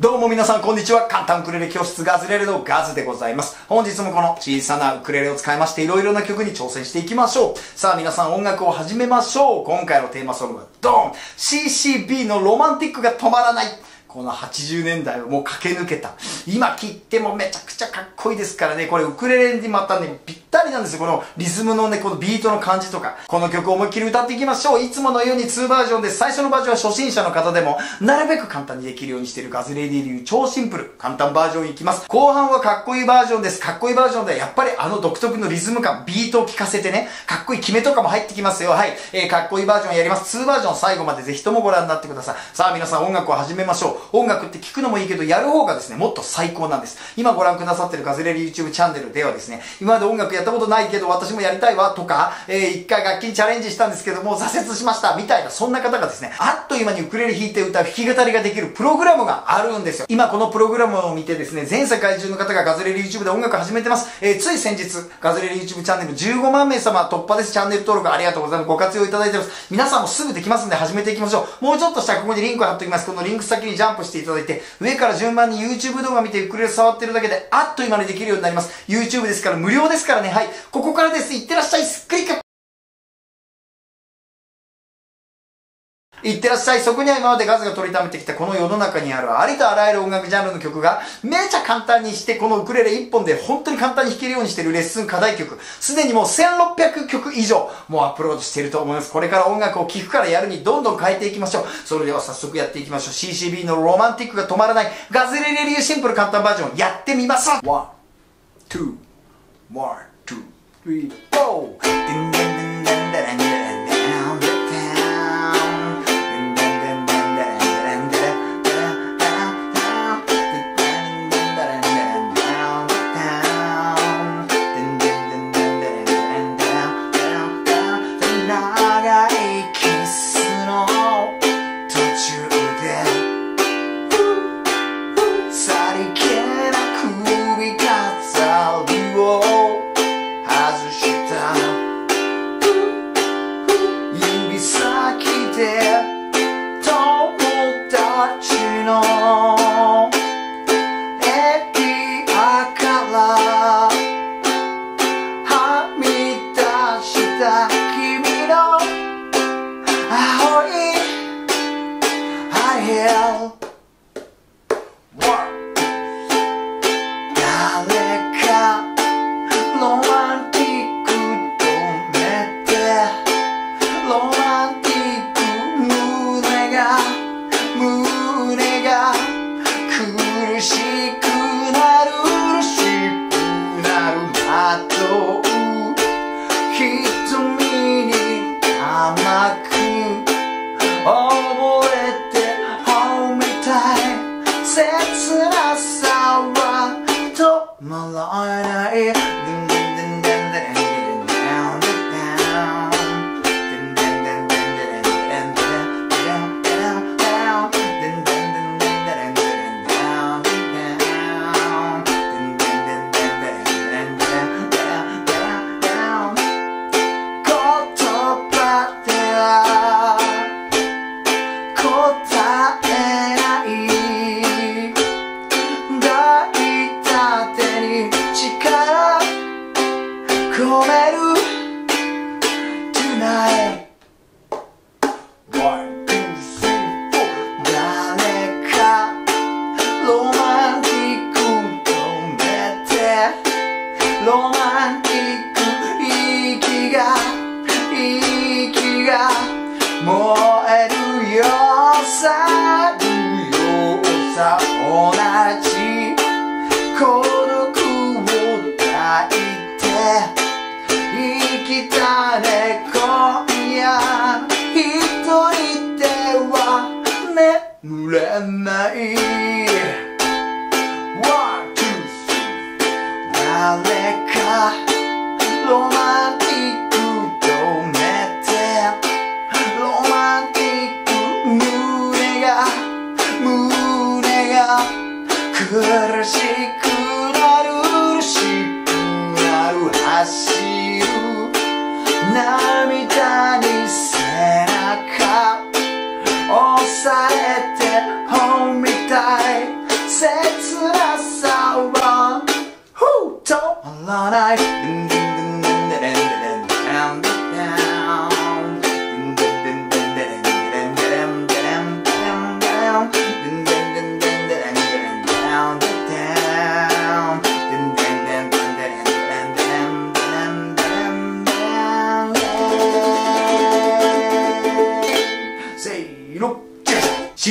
どうも皆さんこんにちは。簡単ウクレレ教室ガズレレのガズでございます。本日もこの小さなウクレレを使いましていろいろな曲に挑戦していきましょう。さあ皆さん音楽を始めましょう。今回のテーマソングはドン !CCB のロマンティックが止まらないこの80年代をもう駆け抜けた。今聴ってもめちゃくちゃかっこいいですからね。これウクレレにまたね、ぴっったりなんですよ。このリズムのね、このビートの感じとか。この曲を思いっきり歌っていきましょう。いつものように2バージョンです、最初のバージョンは初心者の方でも、なるべく簡単にできるようにしているガズレディ流超シンプル、簡単バージョンいきます。後半はかっこいいバージョンです。かっこいいバージョンで、やっぱりあの独特のリズム感、ビートを聴かせてね、かっこいい決めとかも入ってきますよ。はい。えー、かっこいいバージョンやります。2バージョン最後までぜひともご覧になってください。さあ皆さん音楽を始めましょう。音楽って聞くのもいいけど、やる方がですね、もっと最高なんです。今ご覧くださってるガズレレ YouTube チャンネルではですね、今まで音楽ややったことないけど、私もやりたいわとか、えー、一回楽器にチャレンジしたんですけども、挫折しましたみたいな、そんな方がですね、あっという間にウクレレ弾いて歌う弾き語りができるプログラムがあるんですよ。今このプログラムを見てですね、全世界中の方がガズレレ YouTube で音楽始めてます。えー、つい先日、ガズレレ YouTube チャンネル15万名様突破です。チャンネル登録ありがとうございます。ご活用いただいてます。皆さんもすぐできますんで始めていきましょう。もうちょっとしたらここにリンクを貼っておきます。このリンク先にジャンプしていただいて、上から順番に YouTube 動画見てウクレレ触ってるだけであっという間にできるようになります。YouTube ですから無料ですからね。はい。ここからです。いってらっしゃい。すっくりか。いってらっしゃい。そこには今までガズが取りためてきたこの世の中にあるありとあらゆる音楽ジャンルの曲がめちゃ簡単にしてこのウクレレ1本で本当に簡単に弾けるようにしているレッスン課題曲。すでにもう1600曲以上もうアップロードしていると思います。これから音楽を聴くからやるにどんどん変えていきましょう。それでは早速やっていきましょう。CCB のロマンティックが止まらないガズレレ流シンプル簡単バージョンやってみます。1、2、1、three, four.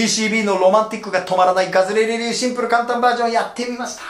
CCB のロマンティックが止まらないガズレレ流シンプル簡単バージョンやってみました。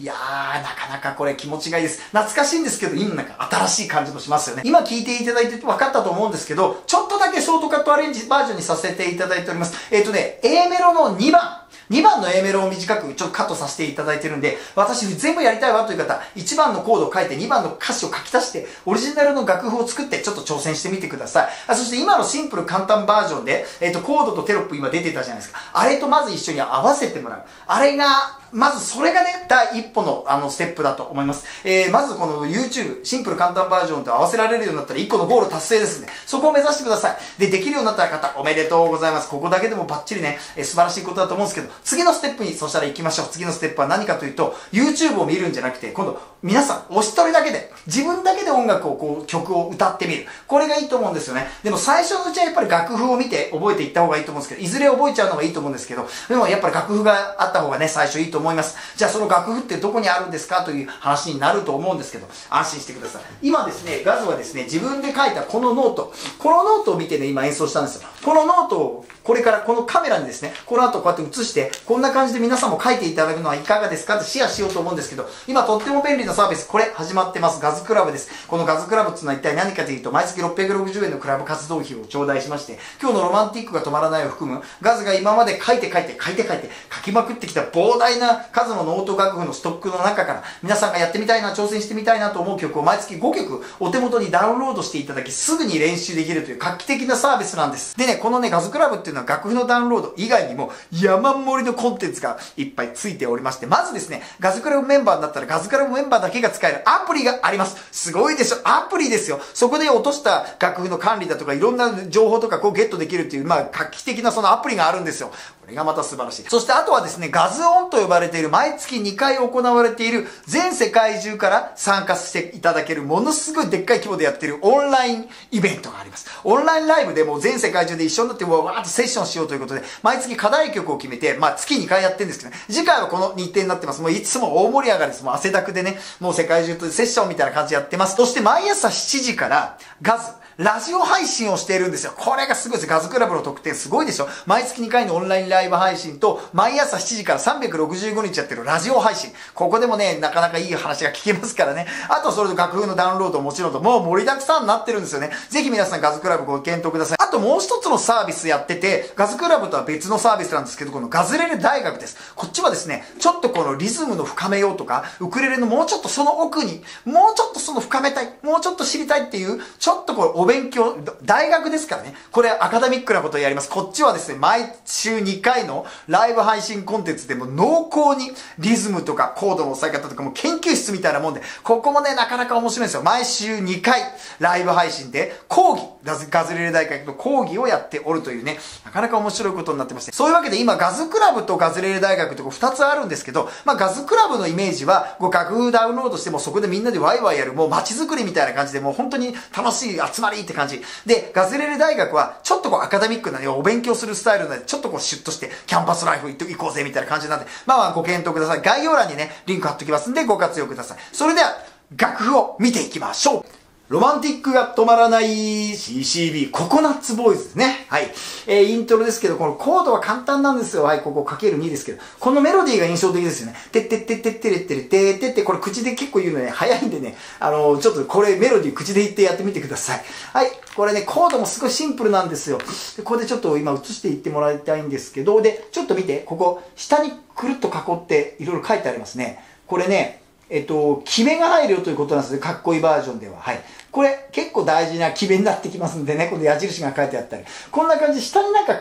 いやー、なかなかこれ気持ちがいいです。懐かしいんですけど、今なんか新しい感じもしますよね。今聞いていただいて分かったと思うんですけど、ちょっとだけショートカットアレンジバージョンにさせていただいております。えっ、ー、とね、A メロの2番。2番の A メロを短くちょっとカットさせていただいてるんで、私全部やりたいわという方、1番のコードを書いて2番の歌詞を書き足して、オリジナルの楽譜を作ってちょっと挑戦してみてください。あそして今のシンプル簡単バージョンで、えっ、ー、と、コードとテロップ今出てたじゃないですか。あれとまず一緒に合わせてもらう。あれが、まずそれがね、第一歩のあのステップだと思います。えー、まずこの YouTube、シンプル簡単バージョンと合わせられるようになったら1個のゴール達成ですね。そこを目指してください。で、できるようになった方、おめでとうございます。ここだけでもバッチリね、えー、素晴らしいことだと思うんですけど、次のステップにそしたら行きましょう。次のステップは何かというと、YouTube を見るんじゃなくて、今度、皆さん、お一人だけで、自分だけで音楽をこう、曲を歌ってみる。これがいいと思うんですよね。でも最初のうちはやっぱり楽譜を見て覚えていった方がいいと思うんですけど、いずれ覚えちゃうのがいいと思うんですけど、でもやっぱり楽譜があった方がね、最初いいと思います。じゃあその楽譜ってどこにあるんですか？という話になると思うんですけど、安心してください。今ですね、ガズはですね、自分で書いたこのノート、このノートを見てね、今演奏したんですよ。このノートを、これからこのカメラにですね、この後こうやって映して、こんな感じで皆さんも書いていただくのはいかがですか？ってシェアしようと思うんですけど、今とっても便利なサービス、これ始まってます。ガズクラブです。このガズクラブっていうのは一体何かというと、毎月660円のクラブ活動費を頂戴しまして、今日の Romantic が止まらないを含む、ガズが今まで書いて書いて書いて書いて書きまくってきた膨大な数のノート楽譜のストックの中から、皆さんがやってみたいな、挑戦してみたいなと思う曲を毎月5曲お手元にダウンロードしていただき、すぐに練習できるという画期的なサービスなんです。でね、このね、ガズクラブっていうのは楽譜のダウンロード以外にも山盛りのコンテンツがいっぱいついておりまして、まずですね、ガズクラブメンバーになったらガズクラブメンバーだけが使えるアプリがあります。すごいでしょアプリですよ。そこで落とした楽譜の管理だとかいろんな情報とかこうゲットできるっていう、まあ画期的なそのアプリがあるんですよ。これがまた素晴らしい。そしてあとはですね、ガズオンと呼ばれている毎月2回行われている全世界中から参加していただけるものすごいでっかい規模でやってるオンラインイベントがあります。オンラインライブでもう全世界中で一緒になってわーっとセッションしようということで、毎月課題曲を決めて、まあ月2回やってるんですけどね、次回はこの日程になってます。もういつも大盛り上がりです。もう汗だくでね、もう世界中とセッションみたいな感じやってます。そして毎朝7時からガズ、ラジオ配信をしているんですよ。これがすごいです。ガズクラブの特典すごいでしょ毎月2回のオンラインライブ配信と、毎朝7時から365日やってるラジオ配信。ここでもね、なかなかいい話が聞けますからね。あと、それと楽譜のダウンロードもちろんと、もう盛りだくさんになってるんですよね。ぜひ皆さんガズクラブご検討ください。あともう一つのサービスやってて、ガズクラブとは別のサービスなんですけど、このガズレレ大学です。こっちはですね、ちょっとこのリズムの深めようとか、ウクレレのもうちょっとその奥に、もうちょっとその深めたい、もうちょっと知りたいっていう、ちょっとこれお勉強、大学ですからね。これアカデミックなことをやります。こっちはですね、毎週2回のライブ配信コンテンツでも濃厚にリズムとかコードの押さえ方とかも研究室みたいなもんで、ここもね、なかなか面白いんですよ。毎週2回ライブ配信で講義、ガズレレ大学の講義をやっておるというね、なかなか面白いことになってまして。そういうわけで今ガズクラブとガズレレ大学と2つあるんですけど、まあガズクラブのイメージは、こう楽譜ダウンロードしてもそこでみんなでワイワイやる、もう街づくりみたいな感じで、もう本当に楽しい集まりって感じ。で、ガズレレ大学は、ちょっとこうアカデミックな、ね、お勉強するスタイルなんで、ちょっとこうシュッとして、キャンパスライフ行こうぜみたいな感じなんで、まあまあご検討ください。概要欄にね、リンク貼っときますんで、ご活用ください。それでは、楽譜を見ていきましょうロマンティックが止まらない CCB、ココナッツボーイズですね。はい。えー、イントロですけど、このコードは簡単なんですよ。はい、ここかける2ですけど、このメロディーが印象的ですよね。てってってってってれってれてってって、これ口で結構言うのね、早いんでね、あのー、ちょっとこれメロディー口で言ってやってみてください。はい。これね、コードもすごいシンプルなんですよ。でここでちょっと今映していってもらいたいんですけど、で、ちょっと見て、ここ、下にくるっと囲っていろいろ書いてありますね。これね、えっと、決めが入るよということなんですね。かっこいいバージョンでは。はい。これ、結構大事な決めになってきますんでね、この矢印が書いてあったり。こんな感じ、下になんか、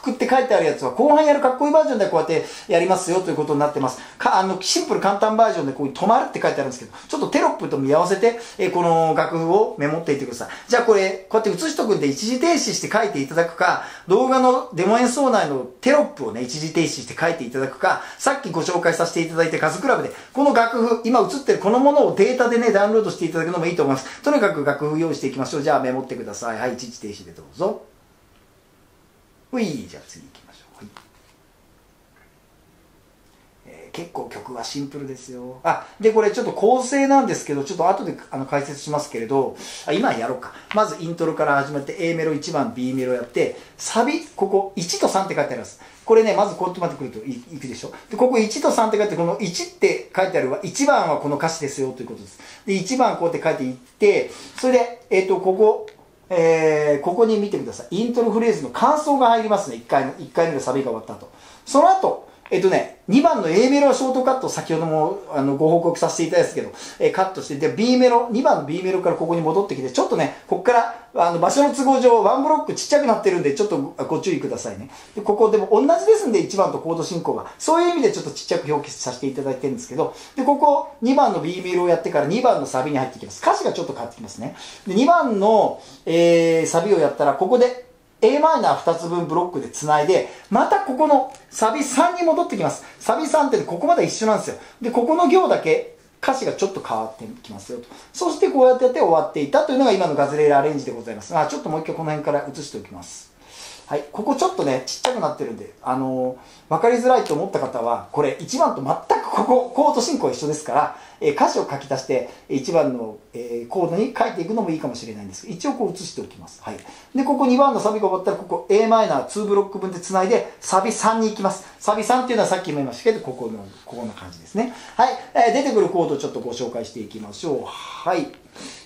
くくって書いてあるやつは、後半やるかっこいいバージョンでこうやってやりますよということになってます。か、あの、シンプル簡単バージョンでこう止まるって書いてあるんですけど、ちょっとテロップと見合わせて、えー、この楽譜をメモっていってください。じゃあこれ、こうやって写しとくんで一時停止して書いていただくか、動画のデモ演奏内のテロップをね、一時停止して書いていただくか、さっきご紹介させていただいたガズクラブで、この楽譜、今映ってるこのものをデータでね、ダウンロードしていただくのもいいと思います。とにかく楽譜用意していきましょう。じゃあメモってください。はい、一時停止でどうぞ。ほい、じゃあ次行きましょう。はいえー、結構曲はシンプルですよ。あ、で、これちょっと構成なんですけど、ちょっと後であの解説しますけれど、あ今やろうか。まずイントロから始まって A メロ1番、B メロやって、サビ、ここ1と3って書いてあります。これね、まずこうやって待ってくるといくでしょ。で、ここ1と3って書いて、この1って書いてあるは、1番はこの歌詞ですよということです。で、1番こうやって書いていって、それで、えっ、ー、と、ここ、えー、ここに見てください。イントロフレーズの感想が入りますね。1回の、1回目のサビが終わった後。その後、えっとね、2番の A メロはショートカット、先ほどもあのご報告させていただいたんですけど、えー、カットして、で、B メロ、2番の B メロからここに戻ってきて、ちょっとね、ここからあの場所の都合上、ワンブロックちっちゃくなってるんで、ちょっとご注意くださいね。で、ここでも同じですんで、1番とコード進行が。そういう意味でちょっとちっちゃく表記させていただいてるんですけど、で、ここ2番の B メロをやってから2番のサビに入ってきます。歌詞がちょっと変わってきますね。で、2番の、えー、サビをやったら、ここで a マイナー2つ分ブロックで繋いで、またここのサビ3に戻ってきます。サビ3ってここまで一緒なんですよ。で、ここの行だけ歌詞がちょっと変わってきますよと。そしてこうやってやって終わっていたというのが今のガズレールアレンジでございます。あ、ちょっともう一回この辺から映しておきます。はい、ここちょっとね、ちっちゃくなってるんで、あのー、分かりづらいと思った方は、これ1番と全くここ、コード進行一緒ですから、えー、歌詞を書き足して、1番の、えー、コードに書いていくのもいいかもしれないんですけど、一応こう移しておきます。はい。で、ここ2番のサビが終わったら、ここ a マイナー2ブロック分で繋いで、サビ3に行きます。サビ3っていうのはさっきも言いましたけど、ここの、こんな感じですね。はい。えー、出てくるコードをちょっとご紹介していきましょう。はい。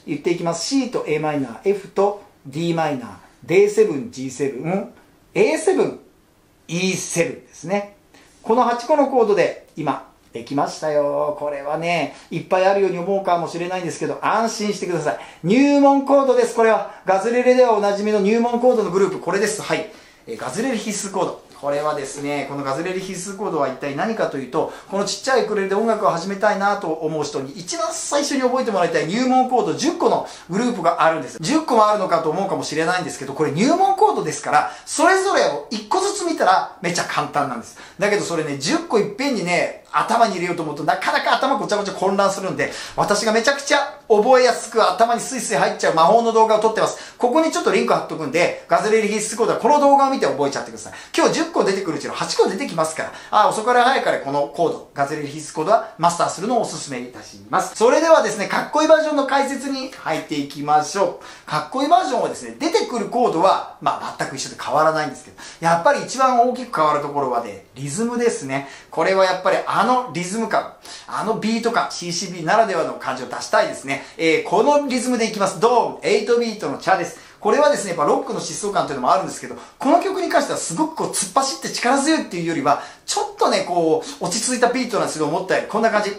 言っていきます。C と a マイナー、F と d マイナー、D7、G7、A7、E7 ですね。この8個のコードで今、できましたよ。これはね、いっぱいあるように思うかもしれないんですけど、安心してください。入門コードです。これは、ガズレレではおなじみの入門コードのグループ、これです。はい。えガズレレ必須コード。これはですね、このガズレレ必須コードは一体何かというと、このちっちゃいウクレレで音楽を始めたいなと思う人に一番最初に覚えてもらいたい入門コード10個のグループがあるんです。10個もあるのかと思うかもしれないんですけど、これ入門コードですから、それぞれを1個ずつ見たらめちゃ簡単なんです。だけどそれね、10個いっぺんにね、頭に入れようと思うとなかなか頭ごちゃごちゃ混乱するんで、私がめちゃくちゃ覚えやすく頭にスイスイ入っちゃう魔法の動画を撮ってます。ここにちょっとリンク貼っとくんで、ガズレレ必須コードはこの動画を見て覚えちゃってください。今日10個出てくるうちの8個出てきますから、あ、遅かれ早いからこのコード、ガズレレ必須コードはマスターするのをお勧めいたします。それではですね、かっこいいバージョンの解説に入っていきましょう。かっこいいバージョンはですね、出てくるコードは、まあ全く一緒で変わらないんですけど、やっぱり一番大きく変わるところはね、リズムですね。これはやっぱりあのリズム感、あのビート感、CCB ならではの感じを出したいですね。えー、このリズムでいきます。ドーン、8ビートのチャです。これはですね、やっぱロックの疾走感というのもあるんですけど、この曲に関してはすごくこう突っ走って力強いっていうよりは、ちょっとね、こう、落ち着いたビートなんですけど、思ったよりこんな感じ。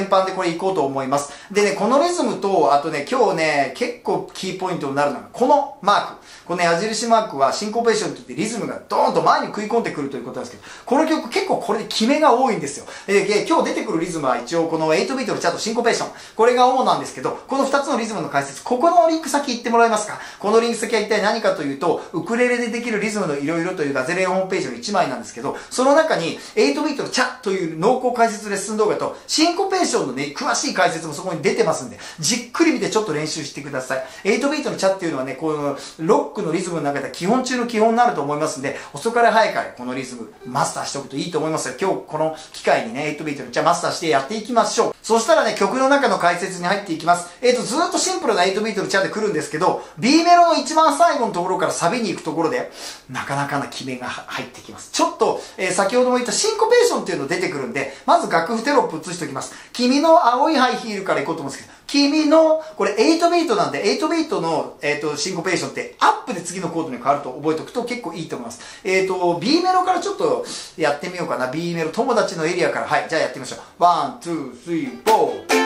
全般でこれいこうと思います。でね、このリズムと、あとね、今日ね、結構キーポイントになるのが、このマーク。このね、矢印マークはシンコペーションといってリズムがドーンと前に食い込んでくるということなんですけど、この曲結構これで決めが多いんですよ。で、今日出てくるリズムは一応この8ビートのチャートシンコペーション。これが主なんですけど、この2つのリズムの解説、ここのリンク先行ってもらえますか？このリンク先は一体何かというと、ウクレレでできるリズムのいろいろというガズレレホームページの1枚なんですけど、その中に8ビートのチャーという濃厚解説レッスン動画と、シンコペーションのね、詳しい解説もそこに出てますんで、じっくり見てちょっと練習してください。8ビートのチャっていうのはね、このロックのリズムの中で基本中の基本になると思いますんで、遅かれ早かれこのリズムマスターしておくといいと思いますよ。今日この機会にね、8ビートのチャマスターしてやっていきましょう。そしたらね、曲の中の解説に入っていきます。えっ、ー、と、ずっとシンプルな8ビートのチャーで来るんですけど、B メロの一番最後のところからサビに行くところで、なかなかな決めが入ってきます。ちょっと、えー、先ほども言ったシンコペーションっていうの出てくるんで、まず楽譜テロップ映しておきます。君の青いハイヒールから行こうと思うんですけど、君の、これ8ビートなんで、8ビートの、え、ー、と、シンコペーションってアップで次のコードに変わると覚えておくと結構いいと思います。えっ、ー、と、B メロからちょっとやってみようかな。B メロ、友達のエリアから。はい、じゃあやってみましょう。 One, two, three, four。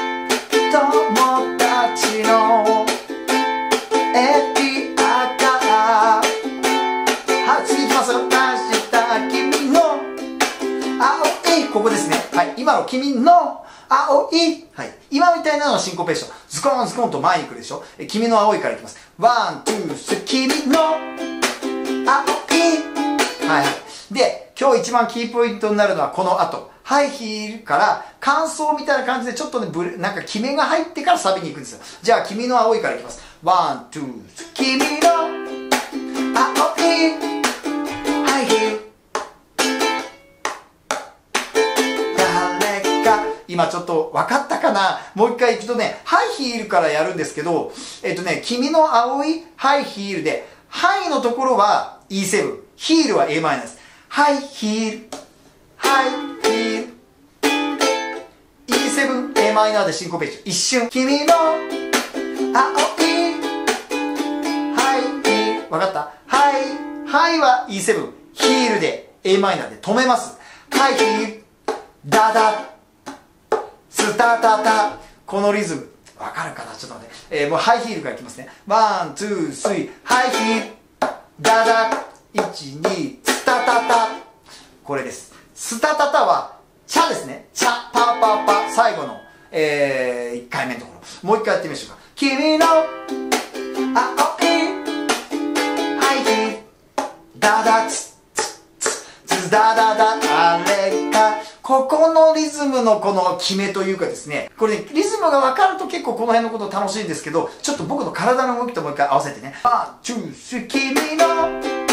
友達のエリアからはい次いきますよ明日君の青いここですねはい今の君の青いはい。今みたいなのはシンコペーション。ズコンズコンと前に行くでしょ？え君の青いからいきます。 One two ス君の。青いはいはい。で今日一番キーポイントになるのはこの後。ハイヒールから感想みたいな感じでちょっとねブレなんか決めが入ってからサビに行くんですよ。じゃあ君の青いからいきます。ワンツース君の。青いハイヒール今ちょっと分かったかな？もう一回行くとねハイヒールからやるんですけどえっとね君の青いハイヒールでハイのところは E7 ヒールは a マイナーですハイヒールハイヒール E7 a マイナーでシンコペーション一瞬。君の青いハイヒール。分かった？ハイハイは E7 ヒールで a マイナーで止めます。ハイヒールダダッスタタタ。このリズム。わかるかな？ちょっと待って、えー、もうハイヒールからいきますね。 One two three。ハイヒール。ダダ。12スタタタ。これです。スタタタはチャですね。チャパパパ。最後の、えー、1回目のところ。もう一回やってみましょうか。君の。青い。ハイヒール。ダダ。ツツツツダダダ。あれか。ここのリズムのこの決めというかですね、これね、リズムが分かると結構この辺のこと楽しいんですけど、ちょっと僕の体の動きともう一回合わせてね。 One, two, ス、君の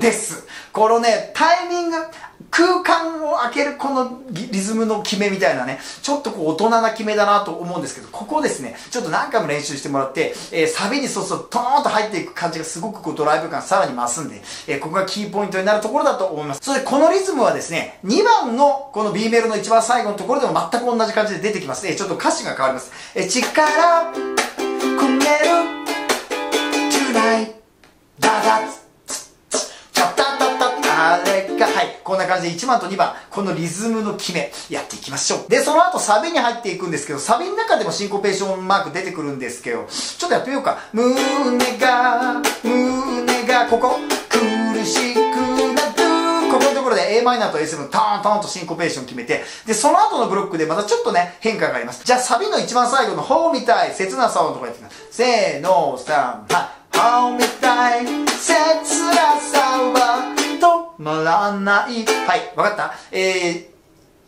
です。このね、タイミング、空間を開けるこのリズムの決めみたいなね、ちょっとこう大人な決めだなと思うんですけど、ここですね、ちょっと何回も練習してもらって、えー、サビにそうそうトーンと入っていく感じがすごくこうドライブ感さらに増すんで、えー、ここがキーポイントになるところだと思います。それでこのリズムはですね、2番のこの B メロの一番最後のところでも全く同じ感じで出てきます。え、ちょっと歌詞が変わります。えー、力な感じで1番と2番、このリズムの決め、やっていきましょう。で、その後サビに入っていくんですけど、サビの中でもシンコペーションマーク出てくるんですけど、ちょっとやってみようか。胸が、胸が、ここ、苦しくなる。ここのところで a マイナーと S のトーントーンとシンコペーション決めて、で、その後のブロックでまたちょっとね、変化があります。じゃあサビの一番最後の方みたい、切なさをとこやってみます。せーの、3、はい。顔みたい切なさは止まらない。はいわかった。えー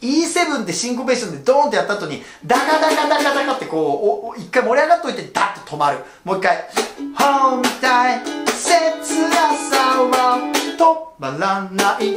E7 でシンコペーションでドーンってやった後にダカダカダカダカってこう一回盛り上がっといてダッと止まる。もう一回顔みたい切なさは止まらない。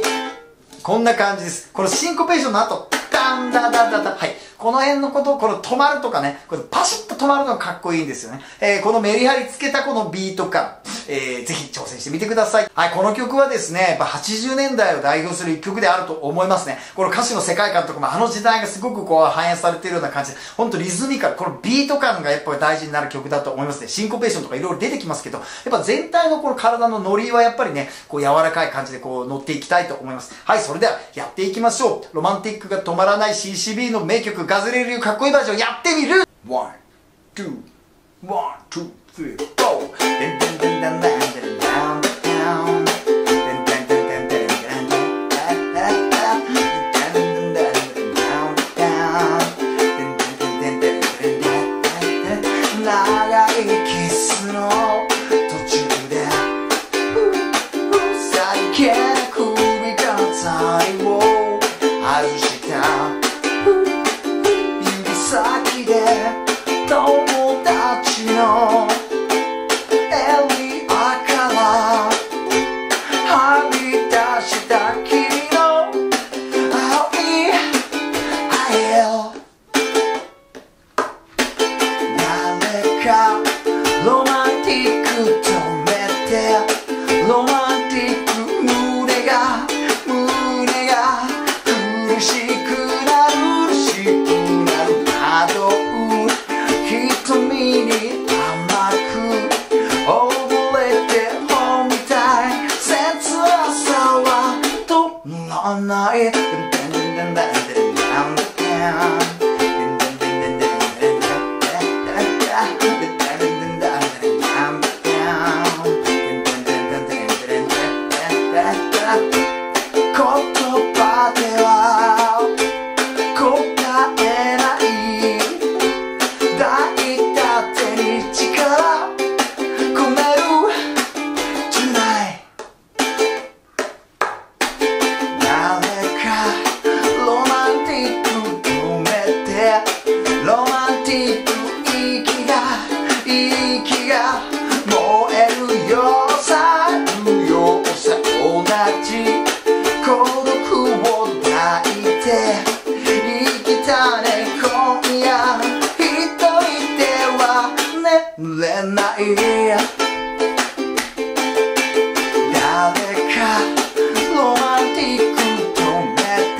こんな感じです。このシンコペーションの後ダンダダダダ。はい。この辺のこと、この止まるとかね、これパシッと止まるのがかっこいいんですよね。えー、このメリハリつけたこのビート感、えー、ぜひ挑戦してみてください。はい、この曲はですね、やっぱ80年代を代表する一曲であると思いますね。この歌詞の世界観とかもあの時代がすごくこう反映されているような感じで、ほんとリズミカル、このビート感がやっぱり大事になる曲だと思いますね。シンコペーションとかいろいろ出てきますけど、やっぱ全体のこの体のノリはやっぱりね、こう柔らかい感じでこう乗っていきたいと思います。はい、それではやっていきましょう。ロマンティックが止まらない CCB の名曲ガズレリューかっこいいバージョンやってみる !1、2、1、2、3、4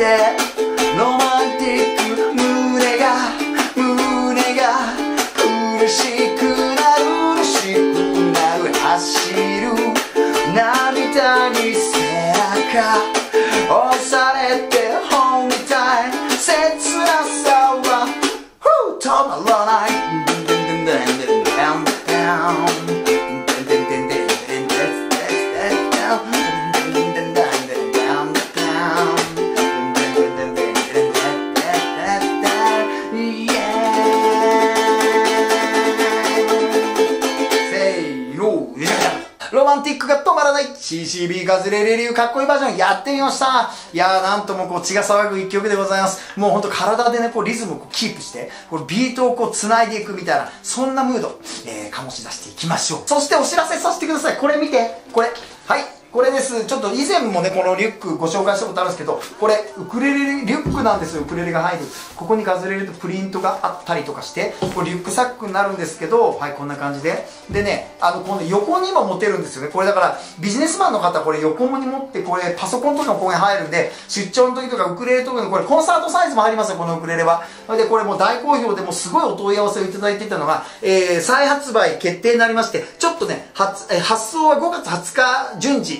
止 CCB ガズレレ流かっこいいバージョンやってみました。いやーなんともこう血が騒ぐ一曲でございます。もうほんと体でねこうリズムをこうキープしてこれビートをこう繋いでいくみたいなそんなムード、えー、醸し出していきましょう。そしてお知らせさせてください。これ見てこれ。はい。これです。ちょっと以前もねこのリュックご紹介したことあるんですけどこれウクレレリュックなんですよ。ウクレレが入る。ここにガズレレとプリントがあったりとかしてこれリュックサックになるんですけどはいこんな感じで。でねあのこの横にも持てるんですよね。これだからビジネスマンの方これ横に持ってこれパソコンとかのここに入るんで出張の時とかウクレレとかにこれコンサートサイズも入りますよ。このウクレレは。でこれもう大好評でもすごいお問い合わせをいただいていたのが、えー、再発売決定になりましてちょっとね発,、えー発送は5月20日順次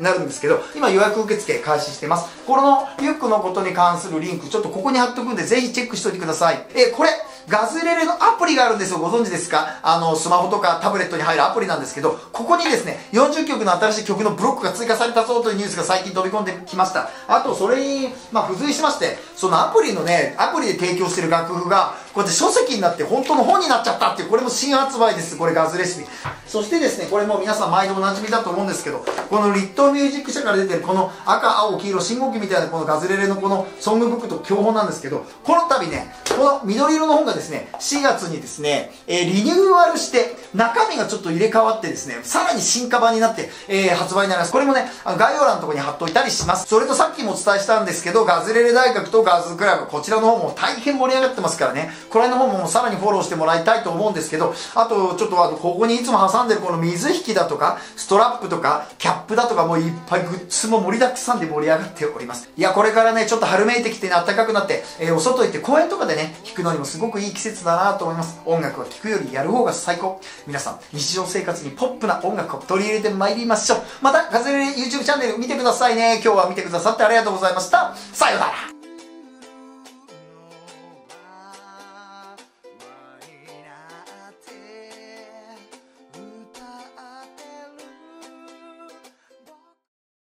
なるんですけど今予約受付開始してます。このリュックのことに関するリンクちょっとここに貼っとくんでぜひチェックしておいてください。えー、これガズレレのアプリがあるんですよ。ご存知ですか？あのスマホとかタブレットに入るアプリなんですけどここにですね40曲の新しい曲のブロックが追加されたぞというニュースが最近飛び込んできました。あとそれに、まあ、付随しましてそのアプリのねアプリで提供してる楽譜がこうやって書籍になって本当の本になっちゃったっていうこれも新発売です。これガズレシピ。そしてですねこれも皆さん毎度おなじみだと思うんですけどこのリットーミュージック社から出てるこの赤青黄色信号機みたいなこのガズレレのこのソングブックと教本なんですけどこの度ねこの緑色の本がですね4月にですね、えーリニューアルして中身がちょっと入れ替わってですねさらに進化版になって、えー発売になります。これもねあ概要欄のところに貼っといたりします。それとさっきもお伝えしたんですけどガズレレ大学とガズクラブこちらの方も大変盛り上がってますからね。これの方もさらにフォローしてもらいたいと思うんですけどあとちょっとあのここにいつも挟んでるこの水引きだとかストラップとかキャップだとかもういっぱいグッズも盛りだくさんで盛り上がっております。いやこれからねちょっと春めいてきてね暖かくなって、えーお外行って公園とかでね弾くのにもすごくいい季節だなと思います。音楽は聴くよりやる方が最高。皆さん日常生活にポップな音楽を取り入れてまいりましょう。またガズレレ YouTube チャンネル見てくださいね。今日は見てくださってありがとうございました。さようなら。